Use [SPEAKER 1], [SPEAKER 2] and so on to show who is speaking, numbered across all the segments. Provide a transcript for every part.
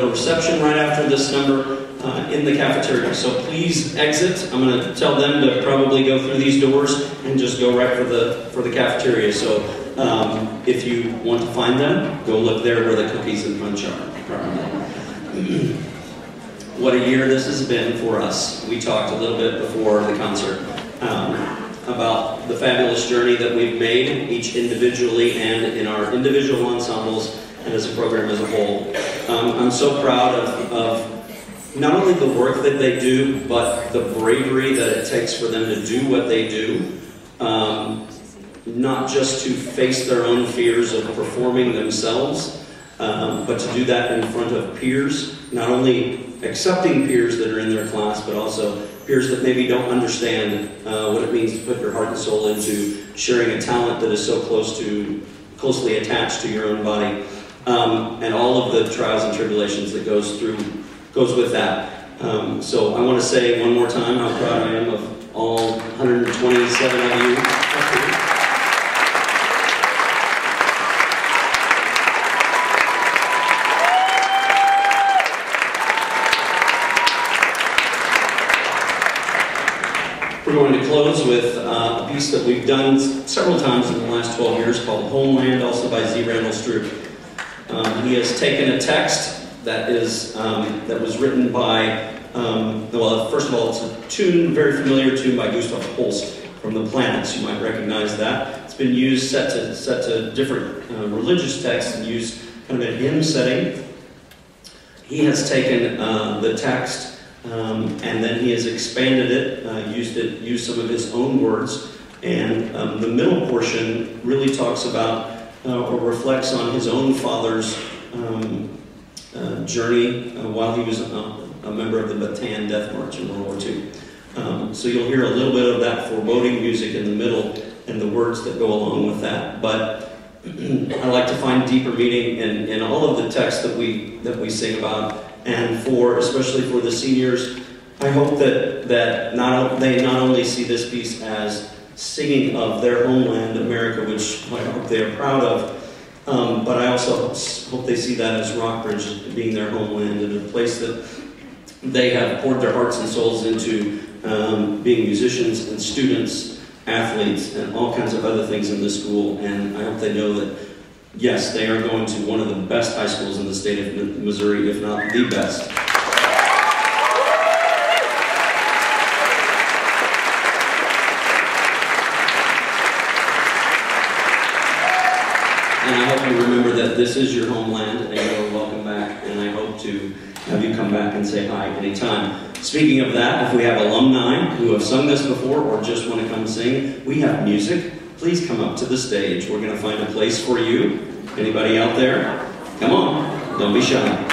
[SPEAKER 1] reception right after this number uh, in the cafeteria. So please exit. I'm going to tell them to probably go through these doors and just go right for the for the cafeteria. So um, if you want to find them, go look there where the cookies and punch are. what a year this has been for us. We talked a little bit before the concert um, about the fabulous journey that we've made, each individually and in our individual ensembles and as a program as a whole. Um, I'm so proud of, of not only the work that they do, but the bravery that it takes for them to do what they do. Um, not just to face their own fears of performing themselves, um, but to do that in front of peers, not only accepting peers that are in their class, but also peers that maybe don't understand uh, what it means to put your heart and soul into sharing a talent that is so close to, closely attached to your own body um, and all of the trials and tribulations that goes through goes with that. Um, so I want to say one more time how proud I am of all 127 of you. We're going to close with uh, a piece that we've done several times in the last 12 years called Homeland, also by Z. Randall Stroope. Um, he has taken a text that is um, that was written by um, well, first of all, it's a tune, very familiar tune by Gustav Holst from the Planets. You might recognize that. It's been used set to set to different uh, religious texts and used kind of in hymn setting. He has taken uh, the text um, and then he has expanded it, uh, used it, used some of his own words, and um, the middle portion really talks about uh, or reflects on his own father's um, uh, journey uh, while he was a, a, member of the Bataan Death March in World War II. Um, so you'll hear a little bit of that foreboding music in the middle and the words that go along with that. But I like to find deeper meaning in, in all of the texts that we that we sing about, and for especially for the seniors, I hope that that not they not only see this piece as singing of their homeland, America, which I hope they are proud of. Um, but I also hope they see that as Rockbridge being their homeland and a place that they have poured their hearts and souls into um, being musicians and students, athletes, and all kinds of other things in this school. And I hope they know that, yes, they are going to one of the best high schools in the state of Missouri, if not the best. And I hope you remember that this is your homeland and you're welcome back. And I hope to have you come back and say hi anytime. Speaking of that, if we have alumni who have sung this before or just want to come sing, we have music. Please come up to the stage. We're going to find a place for you. Anybody out there? Come on. Don't be shy.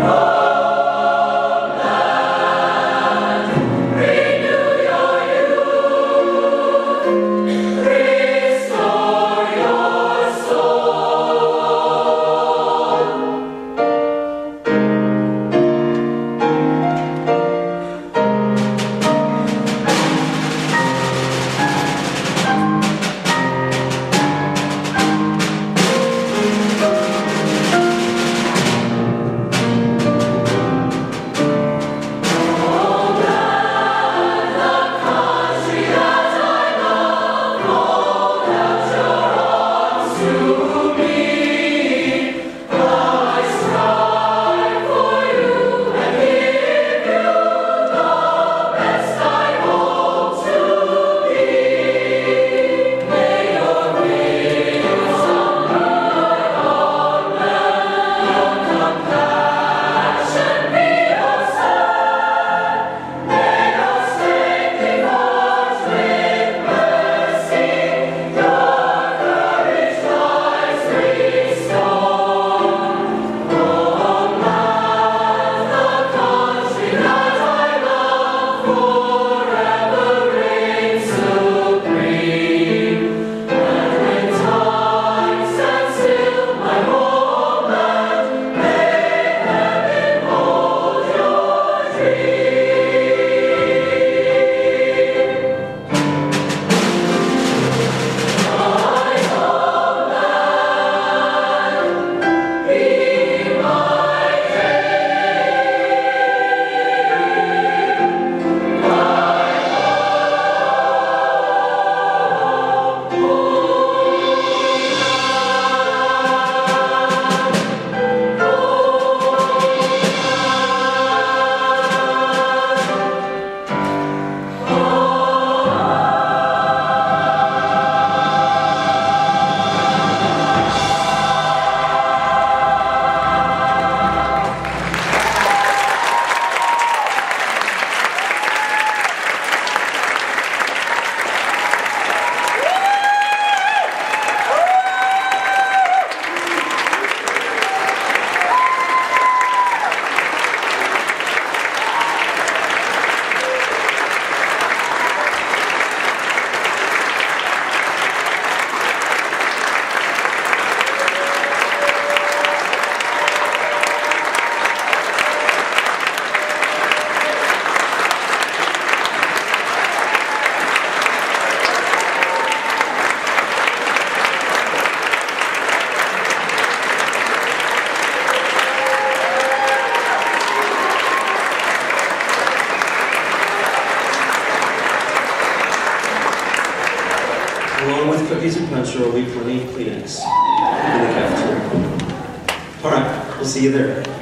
[SPEAKER 1] 너 and punch, plenty of Kleenex in the cafeteria. All right, we'll see you there.